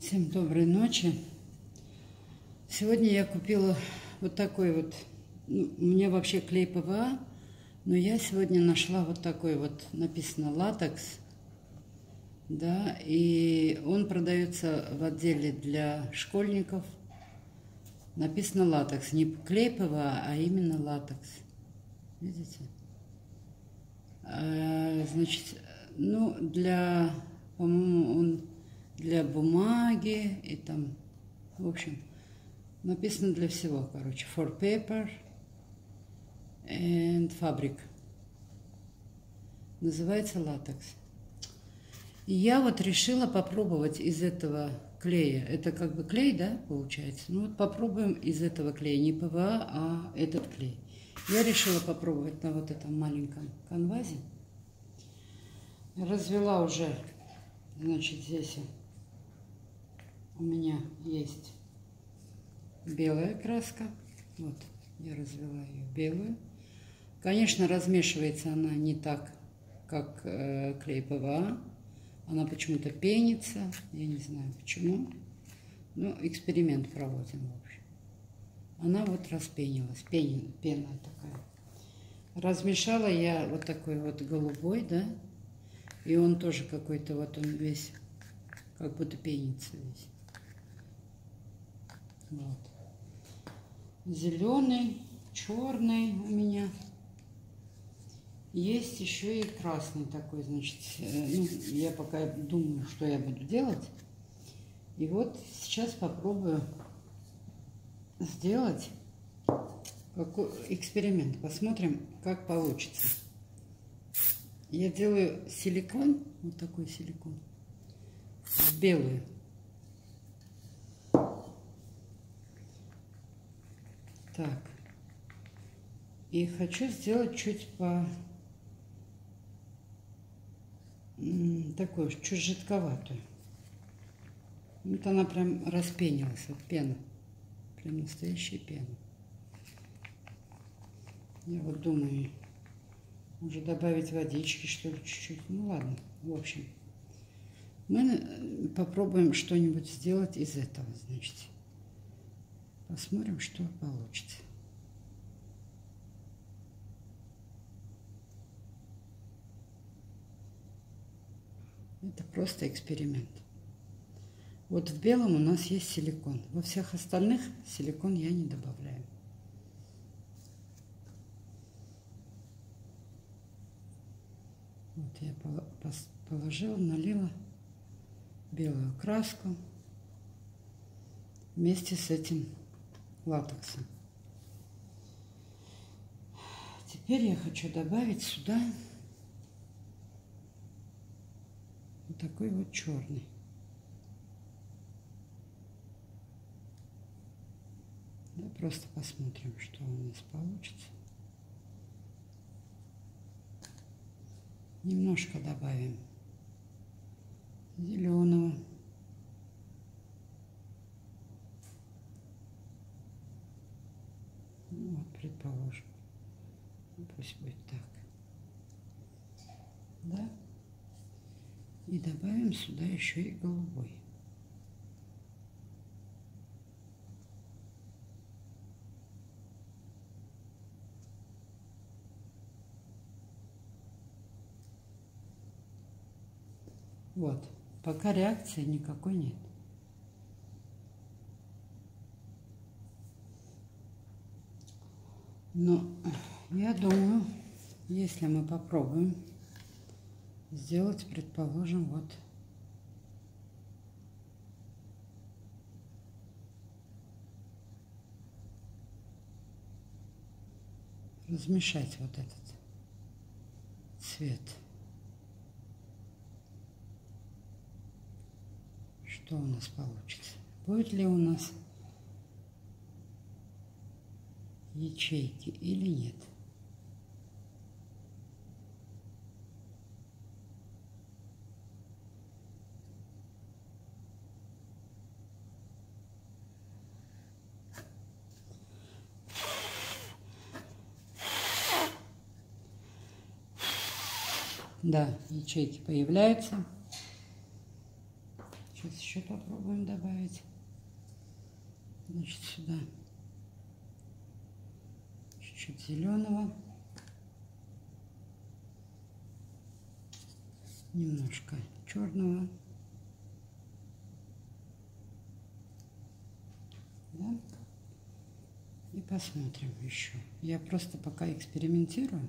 Всем доброй ночи. Сегодня я купила вот такой вот, ну, меня вообще клей ПВА, но я сегодня нашла вот такой вот, написано латекс, да, и он продается в отделе для школьников. Написано латекс, не клей ПВА, а именно латекс. Видите? А, значит, ну, для, по-моему, он для бумаги и там, в общем, написано для всего, короче, for paper and fabric. Называется латекс. И я вот решила попробовать из этого клея. Это как бы клей, да, получается? Ну вот попробуем из этого клея, не ПВА, а этот клей. Я решила попробовать на вот этом маленьком canvas е. Развела уже, значит, здесь у меня есть белая краска. Вот, я развела ее белую. Конечно, размешивается она не так, как э, клей ПВА. Она почему-то пенится. Я не знаю почему. Ну, эксперимент проводим, в общем. Она вот распенилась. Пен, пена такая. Размешала я вот такой вот голубой, да. И он тоже какой-то вот он весь, как будто пенится весь. Вот. Зеленый, черный у меня. Есть еще и красный такой, значит, э, ну, я пока думаю, что я буду делать. И вот сейчас попробую сделать какой эксперимент. Посмотрим, как получится. Я делаю силикон, вот такой силикон, в белую. Так. И хочу сделать чуть по... Такую, чуть жидковатую. Вот она прям распенилась от пены. Прям настоящая пена. Я вот думаю, уже добавить водички, что ли, чуть-чуть. Ну ладно, в общем. Мы попробуем что-нибудь сделать из этого, значит. Посмотрим, что получится. Это просто эксперимент. Вот в белом у нас есть силикон. Во всех остальных силикон я не добавляю. Вот я положила, налила белую краску вместе с этим латекса. Теперь я хочу добавить сюда вот такой вот черный. Да, просто посмотрим, что у нас получится. Немножко добавим зеленого. Ну, вот, предположим. Ну, пусть будет так. Да? И добавим сюда еще и голубой. Вот. Пока реакции никакой нет. Но я думаю, если мы попробуем сделать, предположим, вот размешать вот этот цвет. Что у нас получится? Будет ли у нас ячейки или нет. Да, ячейки появляются. Сейчас еще попробуем добавить. Значит, сюда чуть-чуть зеленого. Немножко черного. Да? И посмотрим еще. Я просто пока экспериментирую.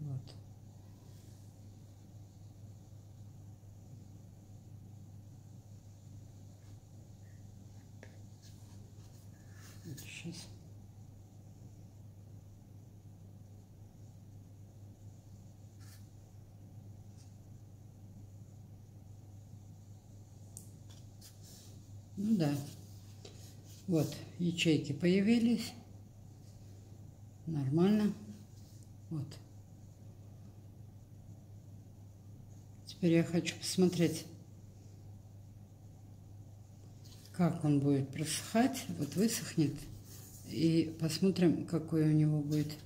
Вот. Сейчас. Ну да. Вот, ячейки появились. Нормально. Вот. Теперь я хочу посмотреть, как он будет просыхать. Вот высохнет. И посмотрим, какой у него будет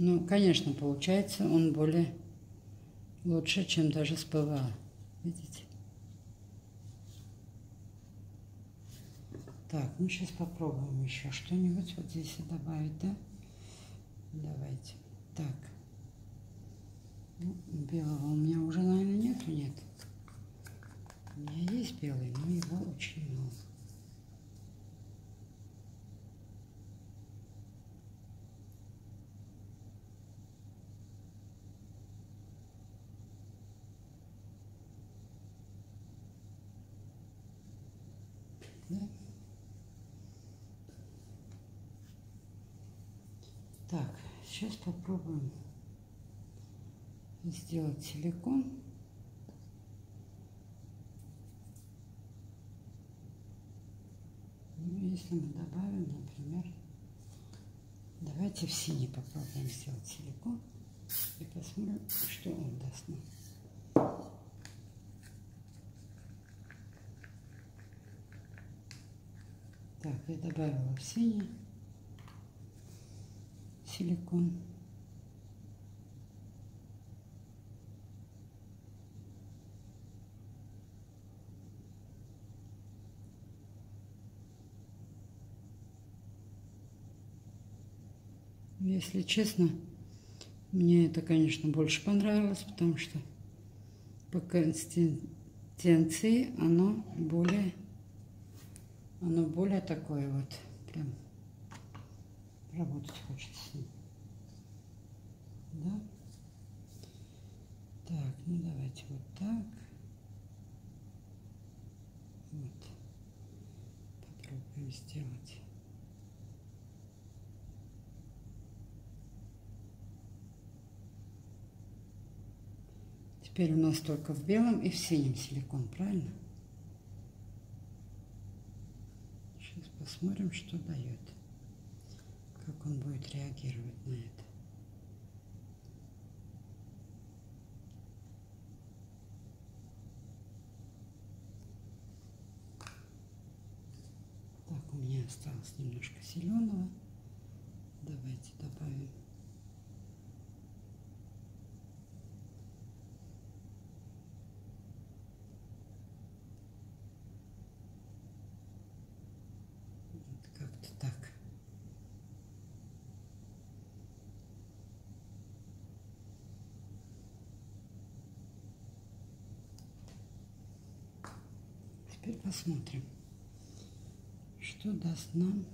Ну, конечно, получается он более лучше, чем даже с ПВА. Видите? Так, ну сейчас попробуем еще что-нибудь вот здесь добавить, да? Давайте. Так. Ну, белого у меня уже, наверное, нету, нет. У меня есть белый, но его очень много. Так, сейчас попробуем сделать силикон. Ну, если мы добавим, например, давайте в синий попробуем сделать силикон и посмотрим, что он даст нам. Так, я добавила в синий силикон. Если честно, мне это, конечно, больше понравилось, потому что по консистенции оно более, оно более такое вот, прям работать хочется. Да? Так, ну давайте вот так. Вот. Попробуем сделать. Теперь у нас только в белом и в синем силикон, правильно? Сейчас посмотрим, что дает. Как он будет реагировать на это. Так, у меня осталось немножко зеленого. Давайте добавим. Как-то так. Теперь посмотрим, что даст нам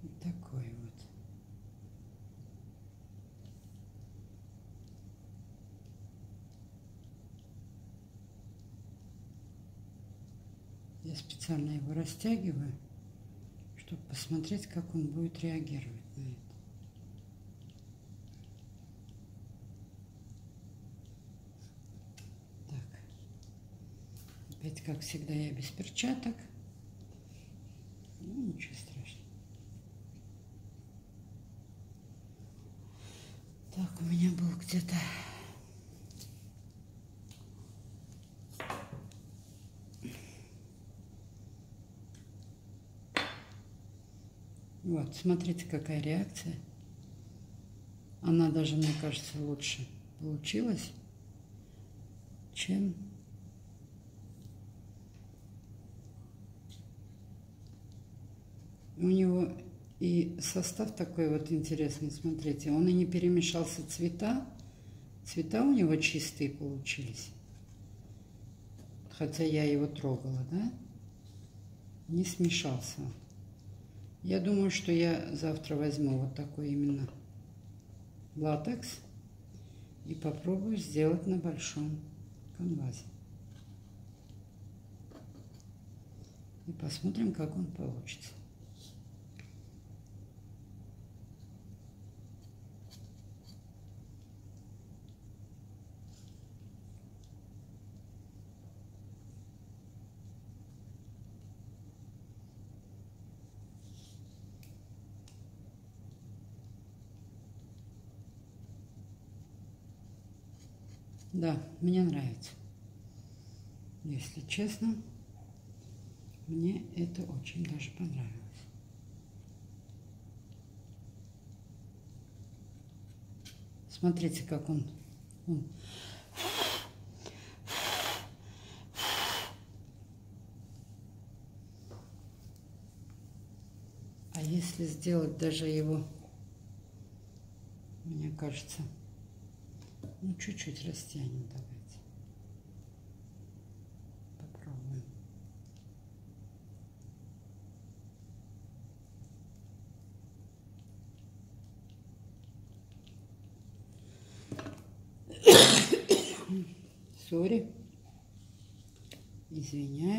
вот такой вот. Я специально его растягиваю, чтобы посмотреть, как он будет реагировать на это. Так. Смотрите, как всегда я без перчаток. Ну, ничего страшного. Так, у меня был где-то... Вот, смотрите, какая реакция. Она даже, мне кажется, лучше получилась, чем у него и состав такой вот интересный, смотрите, он и не перемешался цвета, цвета у него чистые получились, хотя я его трогала, да, не смешался. Я думаю, что я завтра возьму вот такой именно латекс и попробую сделать на большом канвасе. И посмотрим, как он получится. Да, мне нравится. Если честно, мне это очень даже понравилось. Смотрите, как он, он А если сделать даже его, мне кажется, ну, чуть-чуть растянем давайте. Попробуем. Сори. Извиняюсь.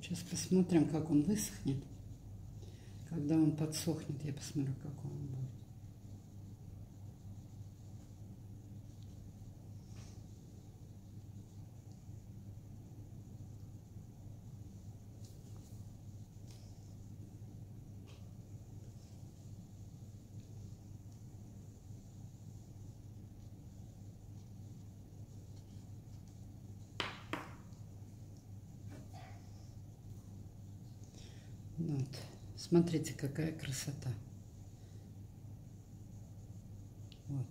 Сейчас посмотрим, как он высохнет. Когда он подсохнет, я посмотрю, какой он будет. Вот. Смотрите, какая красота. Вот.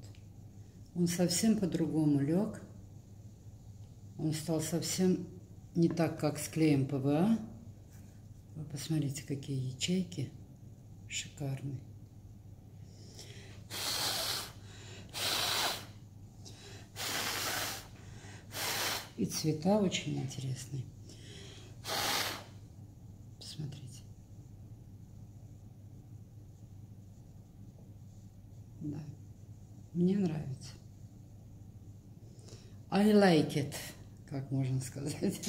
Он совсем по-другому лег. Он стал совсем не так, как с клеем ПВА. Вы посмотрите, какие ячейки шикарные. И цвета очень интересные. Да. Мне нравится. I like it, как можно сказать.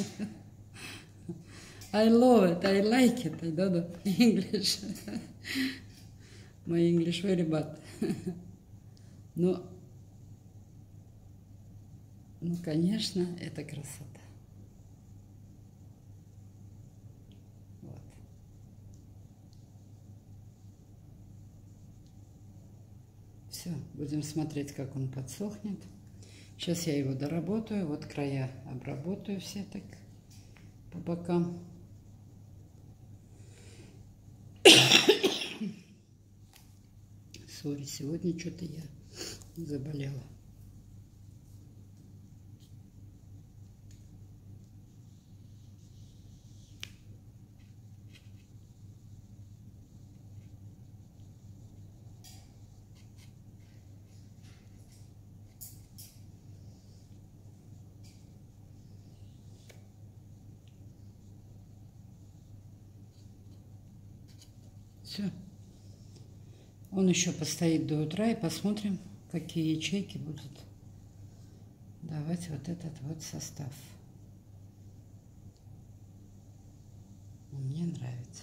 I love it, I like it. I don't know English. My English very bad. Но, ну, конечно, это красота. Все, будем смотреть, как он подсохнет. Сейчас я его доработаю. Вот края обработаю все так по бокам. Сори, сегодня что-то я заболела. Все. Он еще постоит до утра и посмотрим, какие ячейки будут давать вот этот вот состав. Мне нравится.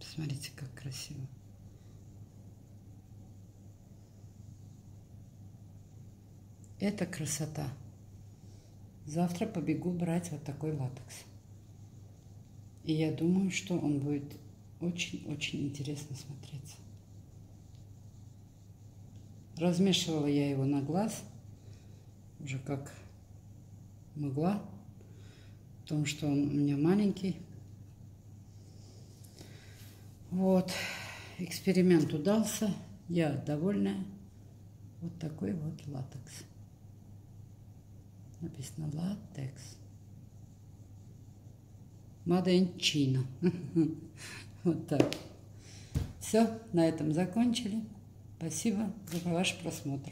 Смотрите, как красиво. Это красота. Завтра побегу брать вот такой латекс. И я думаю, что он будет очень-очень интересно смотреться. Размешивала я его на глаз, уже как могла, потому что он у меня маленький. Вот, эксперимент удался, я довольная. Вот такой вот латекс. Написано латекс. China. Вот так. Все, на этом закончили. Спасибо за ваш просмотр.